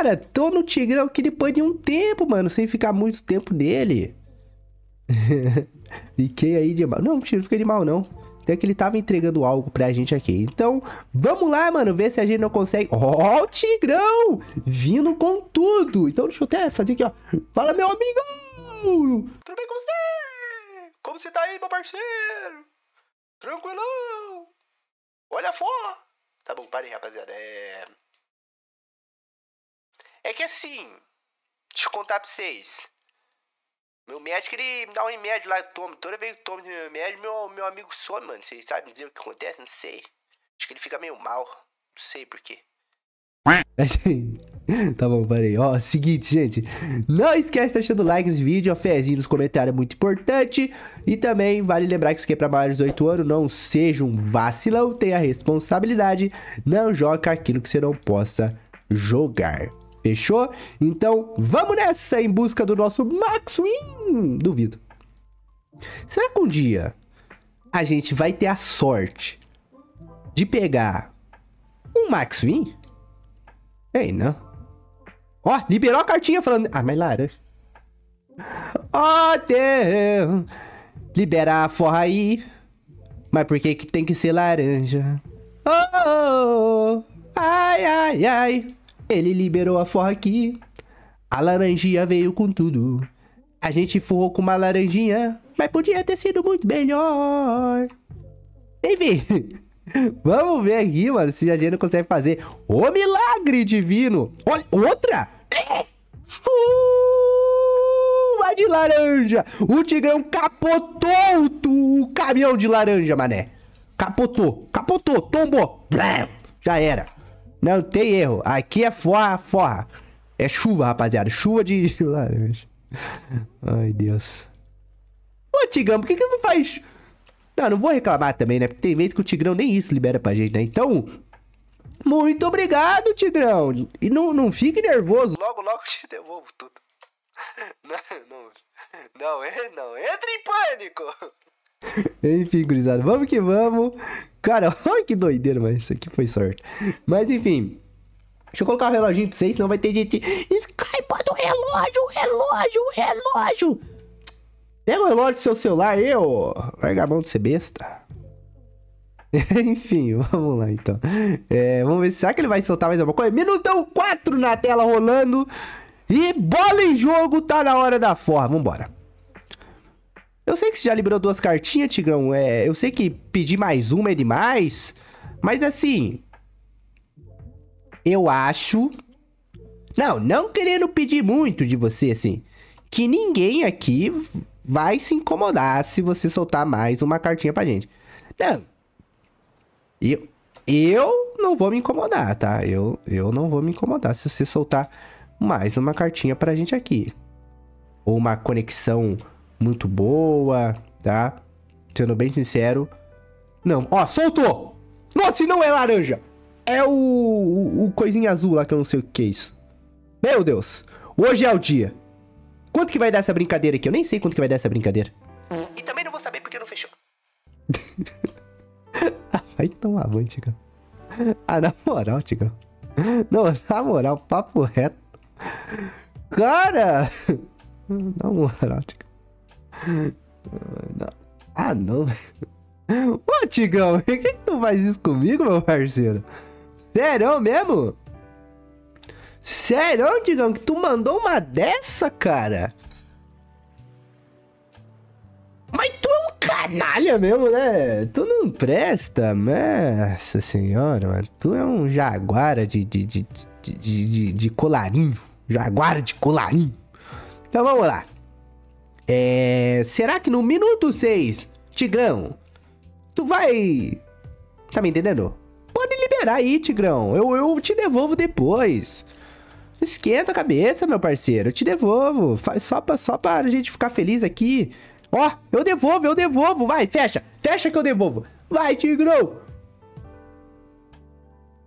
Cara, tô no Tigrão aqui depois de um tempo, mano, sem ficar muito tempo nele. Fiquei aí de mal. Não, não fiquei de mal, não. Até que ele tava entregando algo pra gente aqui. Então, vamos lá, mano, ver se a gente não consegue... Ó, o Tigrão! Vindo com tudo. Então, deixa eu até fazer aqui, ó. Fala, meu amigo! Tudo bem com você? Como você tá aí, meu parceiro? Tranquilão? Olha fora! Tá bom, parei, rapaziada. É... É que assim... Deixa eu contar pra vocês. Meu médico, ele me dá um remédio lá, eu tomo. Toda vez que eu tomo remédio, meu, meu amigo some, mano. Vocês sabem dizer o que acontece? Não sei. Acho que ele fica meio mal. Não sei porquê. tá bom, parei. Ó, seguinte, gente. Não esquece de deixar o like nesse vídeo, a fezinha nos comentários é muito importante. E também vale lembrar que isso aqui é pra maiores de 18 anos. Não seja um vacilão, tenha responsabilidade. Não joga aquilo que você não possa jogar. Fechou? Então, vamos nessa em busca do nosso Max Win. Duvido. Será que um dia a gente vai ter a sorte de pegar um Max Win? Ei, não. Ó, liberou a cartinha falando... Ah, mas laranja. Oh, Deus. Libera a forra aí. Mas por que que tem que ser laranja? Oh, oh, oh. ai, ai, ai. Ele liberou a forra aqui. A laranjinha veio com tudo. A gente forrou com uma laranjinha, mas podia ter sido muito melhor. Enfim, vamos ver aqui, mano, se a gente não consegue fazer o milagre divino. Olha, outra! É. Chuva de laranja! O Tigrão capotou o caminhão de laranja, mané. Capotou, capotou, tombou. Já era. Não tem erro. Aqui é forra, forra. É chuva, rapaziada. Chuva de laranja. Ai, Deus. Ô, Tigrão, por que que não faz... Não, não vou reclamar também, né? Porque tem vezes que o Tigrão nem isso libera pra gente, né? Então, muito obrigado, Tigrão. E não, não fique nervoso. Logo, logo te devolvo tudo. Não, não, não, não, entre em pânico. Enfim, gurizada, vamos que vamos. Cara, olha que doideira, mas isso aqui foi sorte. Mas enfim. Deixa eu colocar o reloginho pra vocês, senão vai ter gente. Sky, bota o relógio, relógio, relógio. Pega o relógio do seu celular aí, ô. Larga mão de ser besta. Enfim, vamos lá então. É, vamos ver. Será que ele vai soltar mais alguma coisa? Minutão 4 na tela rolando. E bola em jogo, tá na hora da forma. Vambora. Eu sei que você já liberou duas cartinhas, Tigrão. É, eu sei que pedir mais uma é demais. Mas assim. Eu acho. Não, não querendo pedir muito de você, assim. Que ninguém aqui vai se incomodar se você soltar mais uma cartinha pra gente. Não. Eu, eu não vou me incomodar, tá? Eu, eu não vou me incomodar se você soltar mais uma cartinha pra gente aqui. Ou uma conexão muito boa, tá? Sendo bem sincero. Não, ó, soltou! Nossa, e não é laranja! É o, o, o coisinha azul lá que eu não sei o que é isso. Meu Deus! Hoje é o dia. Quanto que vai dar essa brincadeira aqui? Eu nem sei quanto que vai dar essa brincadeira. E também não vou saber porque não fechou. vai tomar banho, Tigão. Ah, na moral, Tigão. Não, na moral, papo reto. Cara! Na moral, Tigão. Ah, não. Ô, Tigão, por que, que tu faz isso comigo, meu parceiro? Sério mesmo? Sério, Tigão, que tu mandou uma dessa, cara? Mas tu é um canalha mesmo, né? Tu não presta, nossa senhora, mano. Tu é um jaguara de, de, de, de, de, de colarinho. Jaguara de colarinho. Então vamos lá. É, será que no minuto 6, Tigrão, tu vai. Tá me entendendo? Pode liberar aí, Tigrão. Eu, eu te devolvo depois. Esquenta a cabeça, meu parceiro. Eu te devolvo. Faz só pra, só pra gente ficar feliz aqui. Ó, eu devolvo, eu devolvo. Vai, fecha. Fecha que eu devolvo. Vai, Tigrão.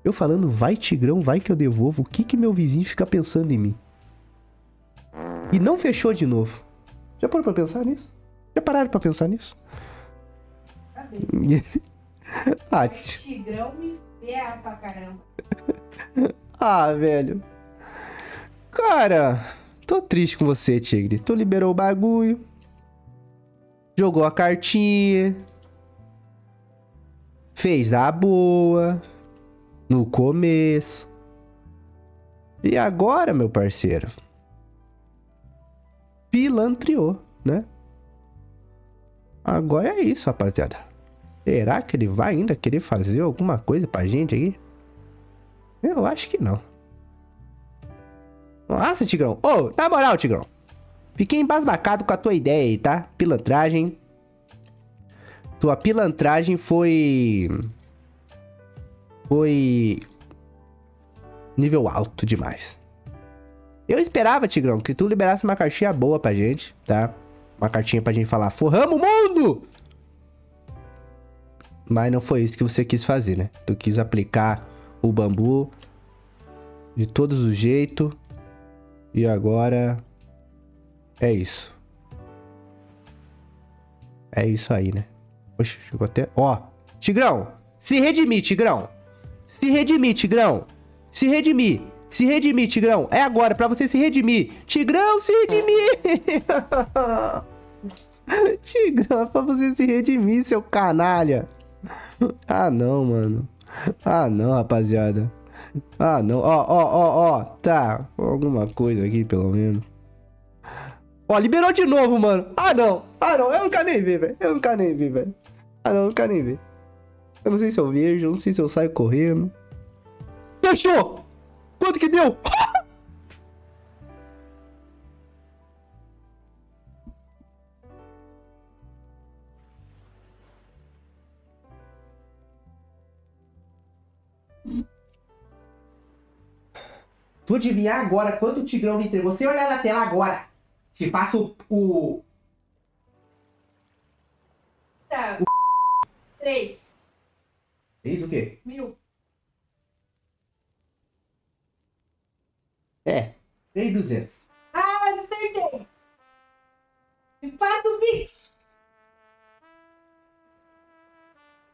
Eu falando, vai, Tigrão, vai que eu devolvo. O que que meu vizinho fica pensando em mim? E não fechou de novo. Já parou pra pensar nisso? Já pararam pra pensar nisso? ah, Tigrão me ferra pra caramba. ah, velho. Cara, tô triste com você, Tigre. Tu liberou o bagulho. Jogou a cartinha. Fez a boa. No começo. E agora, meu parceiro? Pilantriou, né? Agora é isso, rapaziada. Será que ele vai ainda querer fazer alguma coisa pra gente aqui? Eu acho que não. Nossa, Tigrão. Ô, oh, na moral, Tigrão. Fiquei embasbacado com a tua ideia aí, tá? Pilantragem. Tua pilantragem foi... Foi... Nível alto demais. Eu esperava, Tigrão, que tu liberasse uma cartinha boa pra gente, tá? Uma cartinha pra gente falar, forramos o mundo! Mas não foi isso que você quis fazer, né? Tu quis aplicar o bambu de todos os jeitos. E agora é isso. É isso aí, né? Poxa, chegou até... Ó, Tigrão, se redimir, Tigrão. Se redimir, Tigrão. Se redimir. Se redimir, Tigrão. É agora, pra você se redimir. Tigrão, se redimir. Tigrão, é pra você se redimir, seu canalha. Ah, não, mano. Ah, não, rapaziada. Ah, não. Ó, ó, ó, ó. Tá. Alguma coisa aqui, pelo menos. Ó, liberou de novo, mano. Ah, não. Ah, não. Eu não quero nem ver, velho. Eu não quero nem ver, velho. Ah, não. Eu não quero nem ver. Eu não sei se eu vejo. Não sei se eu saio correndo. Fechou! Quanto que deu? Vou adivinhar agora quanto o Tigrão me entregou. Você olhar na tela agora. Te faço o. o... Tá. O... Três. Três o quê? Mil. É. Três duzentos. Ah, mas acertei. Me passa o Pix.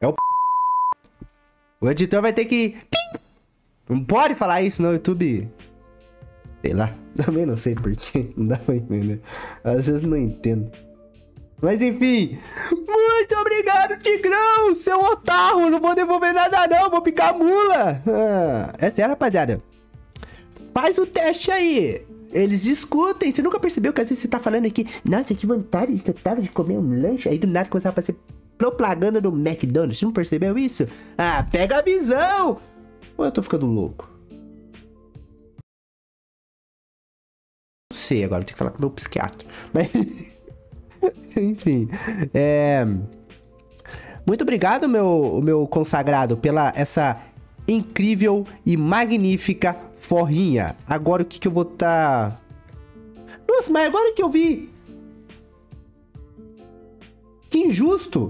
É o. O editor vai ter que. Não pode falar isso no YouTube. Sei lá. Também não sei porquê. Não dá pra entender. Às vezes não entendo. Mas enfim. Muito obrigado, Tigrão! Seu otário! Não vou devolver nada, não. Vou picar mula. Ah, é sério, rapaziada. Faz o teste aí. Eles discutem. Você nunca percebeu que às vezes você tá falando aqui, nossa, que vontade que eu tava de comer um lanche. Aí do nada começava a fazer propaganda do McDonald's. Você não percebeu isso? Ah, pega a visão! Ou eu tô ficando louco? Não sei agora, tenho que falar com o meu psiquiatra. Mas. Enfim. É. Muito obrigado, meu, meu consagrado, pela essa incrível e magnífica forrinha. Agora o que, que eu vou tá. Nossa, mas agora que eu vi. Que injusto!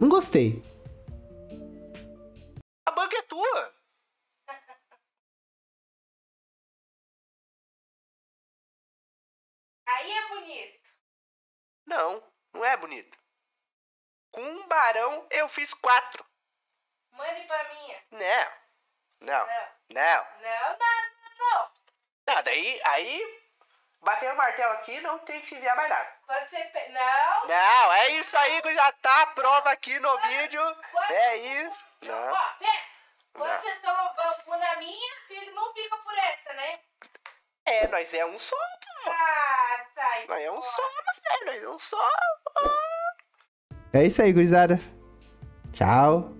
Não gostei. A banca é tua. Aí é bonito. Não, não é bonito. Com um barão eu fiz quatro. Mande pra minha. Não. Não. Não. Não. Não, não, não. Não, daí, aí, bater o martelo aqui, não tem que enviar mais nada. Quando você... Pe... Não. Não, é isso aí que já tá a prova aqui no vídeo. Quando... É isso. Não. Não. Ó, pera. Quando Não. você toma bambu na minha, não fica por essa, né? É, nós é um só, pô. Ah, sai. Nós é um só, mas é, nós é um só. É isso aí, gurizada. Tchau.